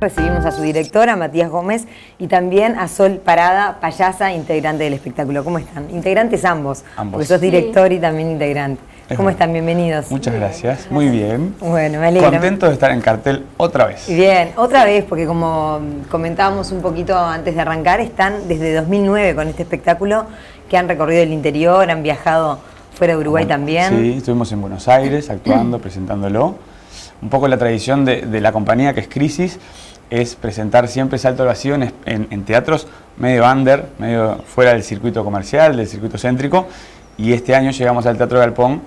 Recibimos a su directora, Matías Gómez, y también a Sol Parada, payasa, integrante del espectáculo. ¿Cómo están? Integrantes ambos, Ambos. porque sos director y también integrante. Es ¿Cómo están? Bienvenidos. Muchas gracias, muy bien. Bueno, me alegra. Contento de estar en cartel otra vez. Bien, otra vez, porque como comentábamos un poquito antes de arrancar, están desde 2009 con este espectáculo que han recorrido el interior, han viajado fuera de Uruguay Bueno, también. Sí, estuvimos en Buenos Aires actuando, presentándolo. Un poco la tradición de, de la compañía que es Crisis es presentar siempre Salto al Vacío en, en- en teatros medio under, medio fuera del circuito comercial, del circuito céntrico. Y este año llegamos al Teatro Galpón,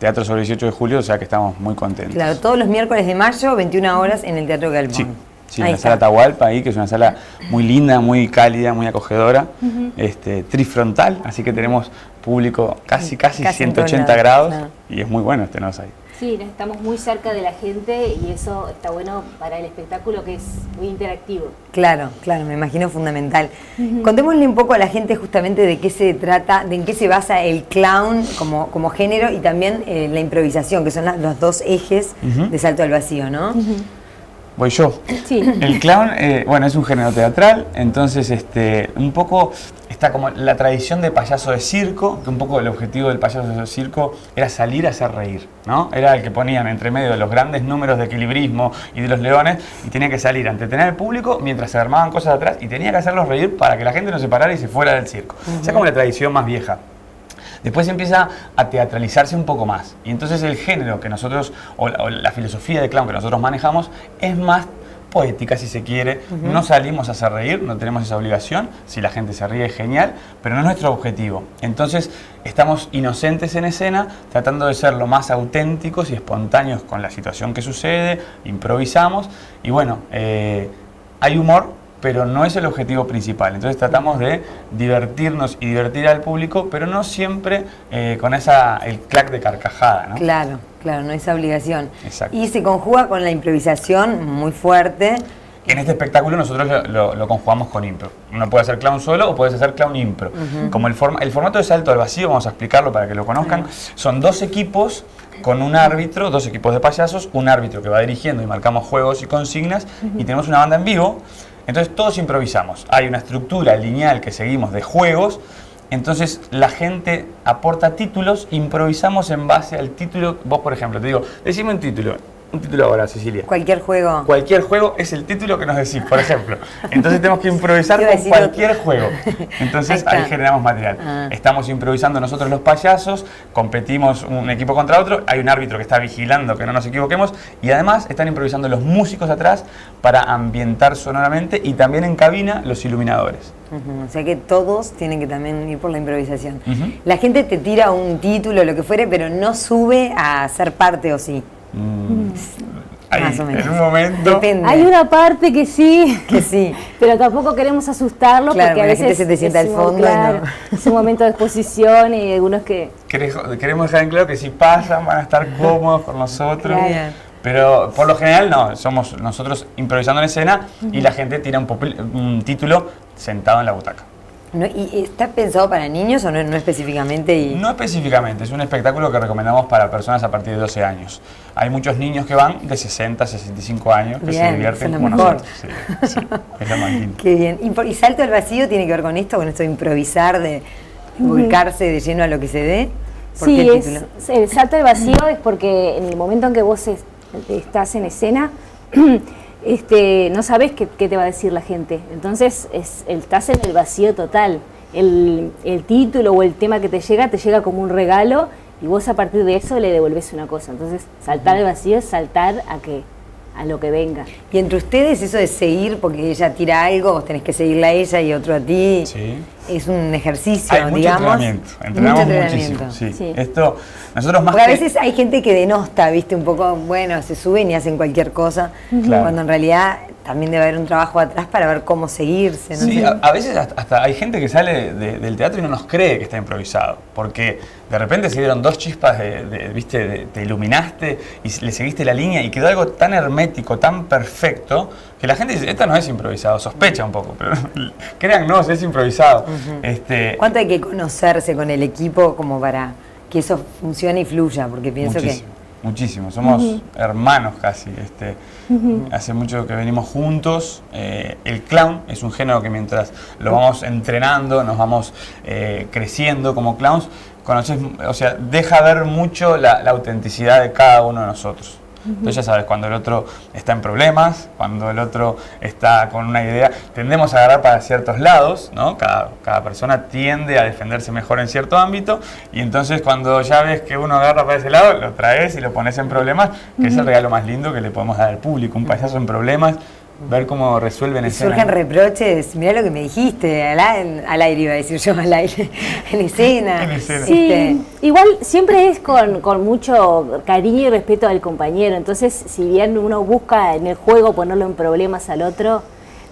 teatro sobre el 18 de julio, o sea que estamos muy contentos. Claro, todos los miércoles de mayo, 21 horas en el Teatro Galpón. Sí, sí, Ahí en la está. sala Atahualpa ahí, que es una sala muy linda, muy cálida, muy acogedora, este, trifrontal, así que tenemos público casi, casi, Casi en todos 180 lados, grados y es muy bueno tenernos ahí. Sí, estamos muy cerca de la gente y eso está bueno para el espectáculo que es muy interactivo. Claro, claro, me imagino fundamental. Contémosle un poco a la gente justamente de qué se trata, de en qué se basa el clown como, como género y también eh, la improvisación, que son las- los dos ejes de salto al vacío, ¿no? Voy yo. Sí. El clown, eh, bueno, es un género teatral, entonces este, un poco está como la tradición de payaso de circo, que un poco el objetivo del payaso de circo era salir a hacer reír, ¿no? Era el que ponían entre medio de los grandes números de equilibrismo y de los leones y tenía que salir a entretener al público mientras se armaban cosas atrás y tenía que hacerlos reír para que la gente no se parara y se fuera del circo. O sea, como la tradición más vieja. Después empieza a teatralizarse un poco más. Y entonces el género que nosotros, o la, o la filosofía de clown que nosotros manejamos, es más poética si se quiere. No salimos a hacer reír, no tenemos esa obligación. Si la gente se ríe es genial, pero no es nuestro objetivo. Entonces estamos inocentes en escena, tratando de ser lo más auténticos y espontáneos con la situación que sucede, improvisamos. Y bueno, eh, hay humor, pero no es el objetivo principal. Entonces tratamos de divertirnos y divertir al público, pero no siempre eh, con esa el clac de carcajada, ¿no? Claro, claro, no esa obligación. Exacto. Y se conjuga con la improvisación muy fuerte. En este espectáculo nosotros lo, lo- lo conjugamos con impro. Uno puede hacer clown solo o puedes hacer clown impro. Como el, forma- el formato de salto al vacío, vamos a explicarlo para que lo conozcan, son dos equipos con un árbitro, dos equipos de payasos, un árbitro que va dirigiendo y marcamos juegos y consignas y tenemos una banda en vivo. Entonces todos improvisamos. Hay una estructura lineal que seguimos de juegos. Entonces la gente aporta títulos, improvisamos en base al título. Vos, por ejemplo, te digo, decime un título. Un título ahora, Cecilia. Cualquier juego. Cualquier juego es el título que nos decís, por ejemplo. Entonces tenemos que improvisar con cualquier otro. juego. Entonces Ahí generamos material. Ah. Estamos improvisando nosotros los payasos, competimos un equipo contra otro, hay un árbitro que está vigilando que no nos equivoquemos y además están improvisando los músicos atrás para ambientar sonoramente y también en cabina los iluminadores. O sea que todos tienen que también ir por la improvisación. La gente te tira un título, lo que fuere, pero no sube a ser parte o sí. Mm. Ahí, Más o menos. en un momento... Depende. Hay una parte que sí, Que sí. pero tampoco queremos asustarlo Claro, porque a porque la gente veces se te sienta al fondo claro, no. es un momento de exposición y algunos que Quere- Queremos dejar en claro que si pasan van a estar cómodos con nosotros. Claro. Pero por lo general no, somos nosotros improvisando en escena y la gente tira un, un título sentado en la butaca. No, ¿Y está pensado para niños o no, no específicamente? Y... No específicamente, es un espectáculo que recomendamos para personas a partir de 12 años. Hay muchos niños que van de 60 a 65 años que Bien, se divierten como nosotros. Sí, sí, es lo más lindo. Qué bien. ¿Y, por- y salto al vacío tiene que ver con esto, con esto de improvisar, de volcarse de lleno a lo que se dé? ¿Por Sí, qué el es, título? el salto al vacío es porque en el momento en que vos es- estás en escena, este, no sabes qué, qué te va a decir la gente. Entonces es, el- estás en el vacío total. El, el título o el tema que te llega te llega como un regalo y vos a partir de eso le devolvés una cosa. Entonces saltar al vacío es saltar a que a lo que venga. Y entre ustedes eso de seguir, porque ella tira algo, vos tenés que seguirla a ella y otro a ti, Sí. Es un ejercicio, Hay mucho digamos. entrenamiento, entrenamos Mucho muchísimo. Sí. Sí. Esto, nosotros más Porque a veces hay gente que denosta, viste, un poco, bueno, se suben y hacen cualquier cosa, Claro. cuando en realidad también debe haber un trabajo atrás para ver cómo seguirse. ¿no? Sí, a, a veces hasta, hasta hay gente que sale de- del teatro y no nos cree que está improvisado, porque de repente se dieron dos chispas, de, de- viste, de- te iluminaste y le seguiste la línea y quedó algo tan hermético, tan perfecto, que la gente dice, esta no es improvisado, sospecha un poco, pero créannos, es improvisado. este, ¿Cuánto hay que conocerse con el equipo como para que eso funcione y fluya? Porque pienso Muchísimo. que muchísimo. Somos hermanos casi. Este, Hace mucho que venimos juntos. Eh, el clown es un género que mientras lo vamos entrenando, nos vamos eh, creciendo como clowns, conoces, o sea, deja ver mucho la, la autenticidad de cada uno de nosotros. Entonces ya sabes, cuando el otro está en problemas, cuando el otro está con una idea, tendemos a agarrar para ciertos lados, ¿no? Cada, cada persona tiende a defenderse mejor en cierto ámbito y entonces cuando ya ves que uno agarra para ese lado, lo traes y lo pones en problemas, que es el regalo más lindo que le podemos dar al público, un payaso en problemas ver cómo resuelven y Surgen reproches, mirá lo que me dijiste, al, al, aire iba a decir yo, al aire, en escena. En escena. Sí, este, igual siempre es con, con, mucho cariño y respeto al compañero, entonces si bien uno busca en el juego ponerlo en problemas al otro,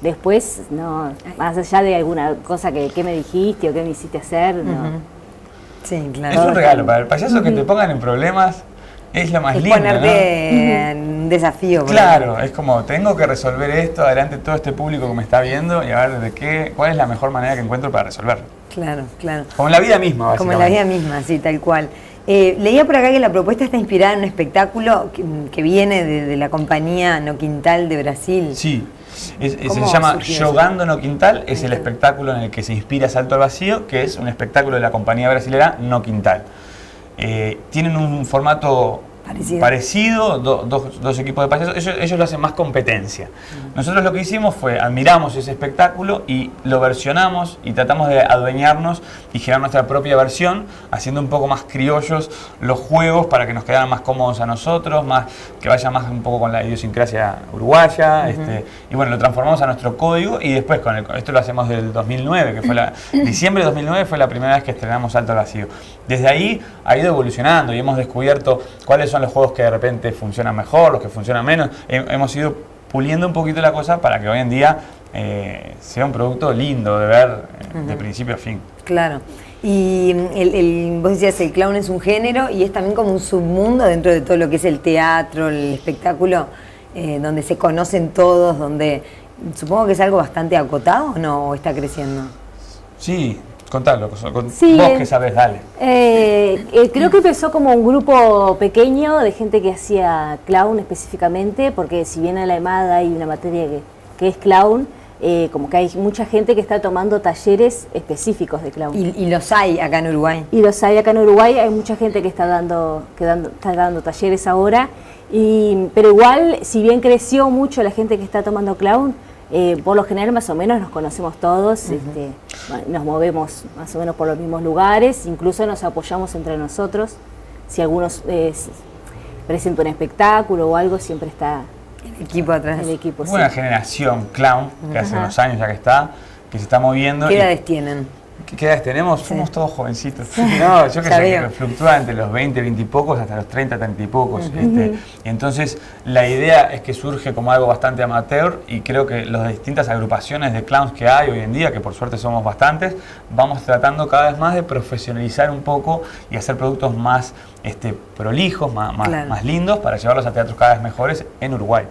después, no, más allá de alguna cosa que, me dijiste o que me hiciste hacer, no. Sí, claro. Es un regalo para el payaso que te pongan en problemas es lo más es lindo. Ponerte un desafío. Claro, es como tengo que resolver esto adelante todo este público que me está viendo y a ver de qué, cuál es la mejor manera que encuentro para resolverlo. Claro, claro. Como en la vida misma, Como en la vida misma, sí, tal cual. Eh, leía por acá que la propuesta está inspirada en un espectáculo que, viene de, la compañía No Quintal de Brasil. Sí, se llama Jogando No Quintal, es el espectáculo en el que se inspira Salto al Vacío, que es un espectáculo de la compañía brasilera No Quintal. Eh, tienen un formato parecido, dos, equipos de payasos, ellos, lo hacen más competencia. Nosotros lo que hicimos fue admiramos ese espectáculo y lo versionamos y tratamos de adueñarnos y generar nuestra propia versión, haciendo un poco más criollos los juegos para que nos quedaran más cómodos a nosotros, más que vaya más un poco con la idiosincrasia uruguaya, este, y bueno, lo transformamos a nuestro código y después con esto lo hacemos del 2009, que fue la, diciembre de 2009 fue la primera vez que estrenamos Alto al Vacío. Desde ahí ha ido evolucionando y hemos descubierto cuáles son los juegos que de repente funcionan mejor, los que funcionan menos. hemos ido puliendo un poquito la cosa para que hoy en día eh, sea un producto lindo de ver eh, de principio a fin. Claro. Y el, vos decías, el clown es un género y es también como un submundo dentro de todo lo que es el teatro, el espectáculo, eh, donde se conocen todos, donde supongo que es algo bastante acotado o no, o está creciendo. Sí, Contalo, con, vos que sabes, dale. Eh, eh, creo que empezó como un grupo pequeño de gente que hacía clown específicamente, porque si bien en la EMAD hay una materia que, es clown, eh, como que hay mucha gente que está tomando talleres específicos de clown. Y, los hay acá en Uruguay. Y los hay acá en Uruguay, hay mucha gente que está dando, que dando, está dando talleres ahora, y, pero igual, si bien creció mucho la gente que está tomando clown, eh, por lo general más o menos nos conocemos todos, este, nos movemos más o menos por los mismos lugares, incluso nos apoyamos entre nosotros. Si algunos eh, presenta un espectáculo o algo, siempre está el equipo atrás. El equipo, Una generación clown que hace unos años ya que está, que se está moviendo. ¿Qué edades tienen? ¿Qué edades tenemos? Somos todos jovencitos. No, yo que sé, que fluctúa entre los 20, 20 y pocos hasta los 30, 30 y pocos. Este, entonces la idea es que surge como algo bastante amateur y creo que las distintas agrupaciones de clowns que hay hoy en día, que por suerte somos bastantes, vamos tratando cada vez más de profesionalizar un poco y hacer productos más este, prolijos, más, más, lindos, para llevarlos a teatros cada vez mejores en Uruguay.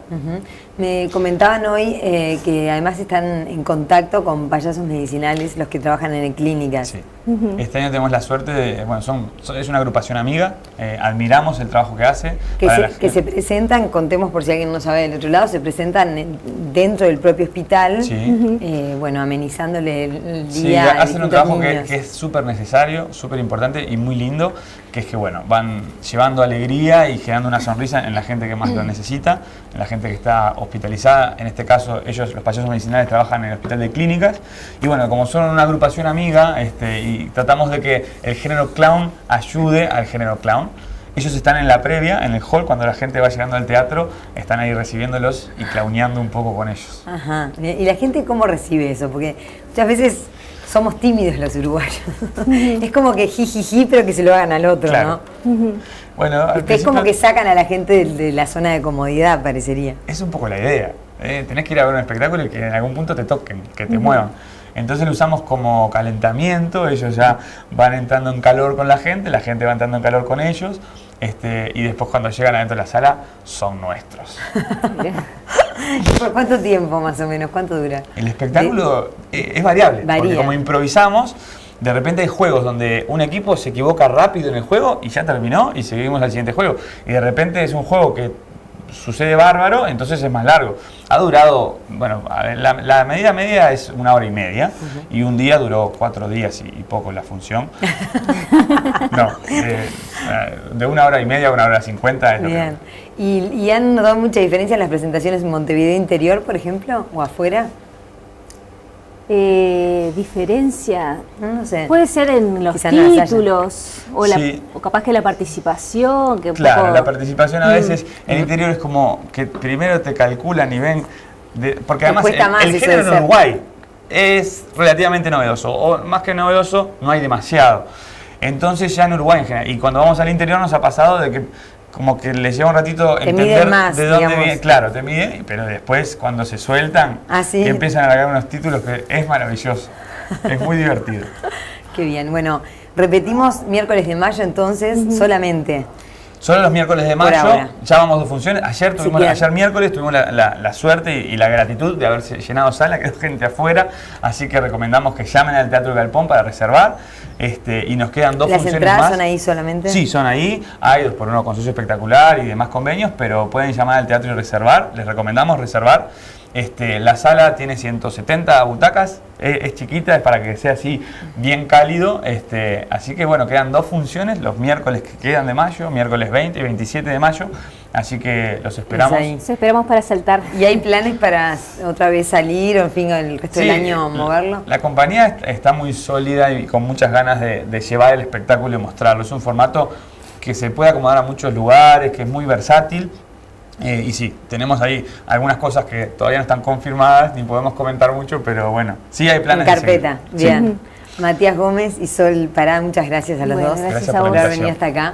Me comentaban hoy eh, que además están en contacto con payasos medicinales, los que trabajan en clínicas. Sí. Este año tenemos la suerte de, bueno, son, es una agrupación amiga, eh, admiramos el trabajo que hace. Que, se, que se, presentan, contemos por si alguien no sabe del otro lado, se presentan dentro del propio hospital, eh, bueno, amenizándole el día. Sí, hacen un trabajo que, que, es súper necesario, súper importante y muy lindo, que es que, bueno, van llevando alegría y generando una sonrisa en la gente que más lo necesita, en la gente que está hospitalizada, en este caso ellos, los payasos medicinales, trabajan en el hospital de clínicas, y bueno, como son una agrupación amiga, este, y tratamos de que el género clown ayude al género clown. Ellos están en la previa, en el hall, cuando la gente va llegando al teatro, están ahí recibiéndolos y clowneando un poco con ellos. Ajá. ¿Y la gente cómo recibe eso? Porque muchas veces somos tímidos los uruguayos. es como que jijiji, pero que se lo hagan al otro, ¿no? Bueno, es como que sacan a la gente de, la zona de comodidad, parecería. Es un poco la idea. ¿eh? Tenés que ir a ver un espectáculo y que en algún punto te toquen, que te muevan. Entonces lo usamos como calentamiento, ellos ya van entrando en calor con la gente, la gente va entrando en calor con ellos, este, y después cuando llegan adentro de la sala son nuestros. ¿Por cuánto tiempo más o menos? ¿Cuánto dura? El espectáculo eh, es variable, porque como improvisamos, de repente hay juegos donde un equipo se equivoca rápido en el juego y ya terminó y seguimos al siguiente juego. Y de repente es un juego que sucede bárbaro, entonces es más largo. Ha durado, bueno, la, medida media es una hora y media y un día duró cuatro días y, poco la función. no, eh, de una hora y media a una hora cincuenta es lo Bien. ¿Y, ¿Y han notado mucha diferencia en las presentaciones en Montevideo Interior, por ejemplo, o afuera? Eh, diferencia, no sé. Puede ser en los títulos o, la, o, capaz que la participación. Que claro, la participación a veces mm. en interior es como que primero te calculan y ven. porque además el, género en Uruguay es relativamente novedoso, o más que novedoso, no hay demasiado. Entonces ya en Uruguay en general, y cuando vamos al interior nos ha pasado de que como que les lleva un ratito entender de dónde viene. Claro, te mide, pero después cuando se sueltan ah, y empiezan a largar unos títulos que es maravilloso. es muy divertido. Qué bien. Bueno, repetimos miércoles de mayo entonces solamente. Solo los miércoles de mayo, ya vamos de funciones. Ayer, tuvimos, ayer miércoles tuvimos la, suerte y, la gratitud de haberse llenado sala, quedó gente afuera, así que recomendamos que llamen al Teatro Galpón para reservar. Este, y nos quedan dos funciones entradas más. son ahí solamente? Sí, son ahí. Hay dos por uno con socio espectacular y demás convenios, pero pueden llamar al teatro y reservar. Les recomendamos reservar. Este, la sala tiene 170 butacas, es, chiquita, es para que sea así bien cálido. Este, así que bueno, quedan dos funciones, los miércoles que quedan de mayo, miércoles 20 y 27 de mayo. Así que los esperamos. Los esperamos para saltar. ¿Y hay planes para otra vez salir o en fin el resto del año moverlo? La, compañía está muy sólida y con muchas ganas de, de llevar el espectáculo y mostrarlo. Es un formato que se puede acomodar a muchos lugares, que es muy versátil eh, y sí, tenemos ahí algunas cosas que todavía no están confirmadas, ni podemos comentar mucho, pero bueno, sí hay planes. En carpeta, bien. Matías Gómez y Sol Pará, muchas gracias a los dos gracias por haber venido hasta acá.